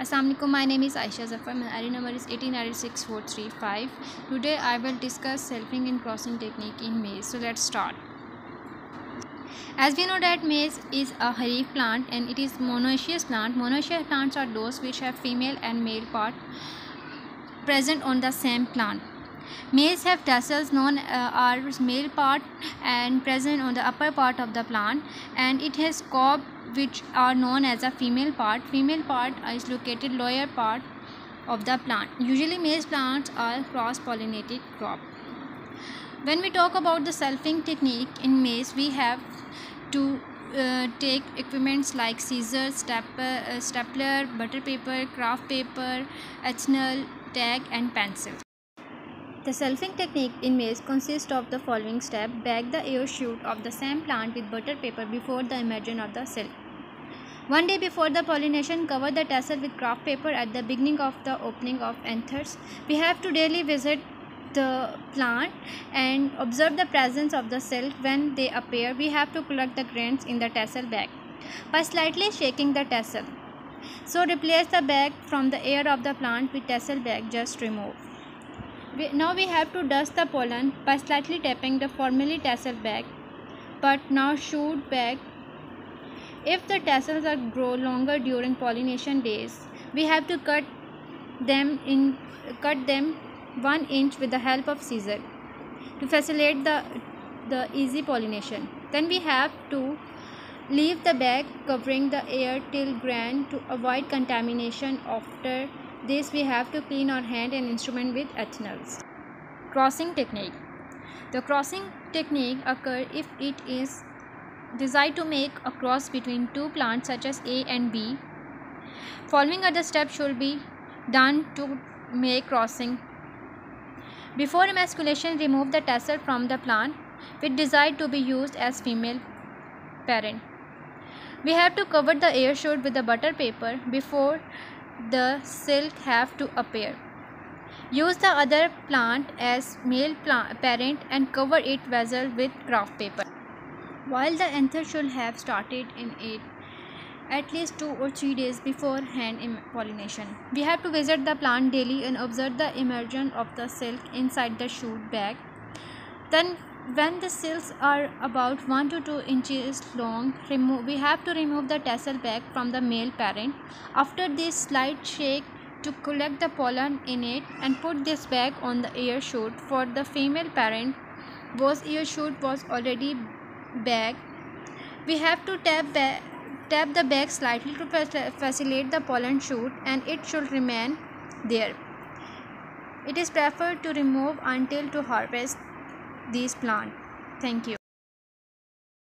Assalamualaikum. My name is Ayesha Zafar. My ID number is 1896435. Today I will discuss selfing and crossing technique in maize. So let's start. As we know that maize is a kharif plant and it is monoecious plant. Monoecious plants are those which have female and male part present on the same plant. Maize have tassels known uh, are male part and present on the upper part of the plant and it has cob which are known as a female part. Female part is located lower part of the plant. Usually maize plants are cross-pollinated crop. When we talk about the selfing technique in maize, we have to uh, take equipments like scissors, stapler, uh, stapler, butter paper, kraft paper, ethanol, tag and pencil. The selfing technique in maize consists of the following step. Bag the air shoot of the same plant with butter paper before the emergence of the silk. One day before the pollination, cover the tassel with kraft paper at the beginning of the opening of anthers. We have to daily visit the plant and observe the presence of the silk when they appear. We have to collect the grains in the tassel bag by slightly shaking the tassel. So replace the bag from the air of the plant with tassel bag just remove. We, now we have to dust the pollen by slightly tapping the formerly tassel bag but now shoot bag. If the tassels are grow longer during pollination days, we have to cut them in cut them 1 inch with the help of scissor to facilitate the, the easy pollination. Then we have to leave the bag covering the air till grain to avoid contamination after this we have to clean our hand and instrument with ethanols. Crossing technique. The crossing technique occur if it is desired to make a cross between two plants such as A and B. Following other steps should be done to make crossing. Before emasculation, remove the tassel from the plant which desired to be used as female parent. We have to cover the air shoot with the butter paper before the silk have to appear. Use the other plant as male plant parent and cover it vessel with kraft paper. While the anther should have started in it at least 2 or 3 days before hand pollination. We have to visit the plant daily and observe the emergence of the silk inside the shoot bag. Then when the silks are about 1 to 2 inches long remove we have to remove the tassel bag from the male parent after this slight shake to collect the pollen in it and put this bag on the ear shoot for the female parent whose ear shoot was already bag we have to tap tap the bag slightly to facilitate the pollen shoot and it should remain there it is preferred to remove until to harvest these plants. Thank you.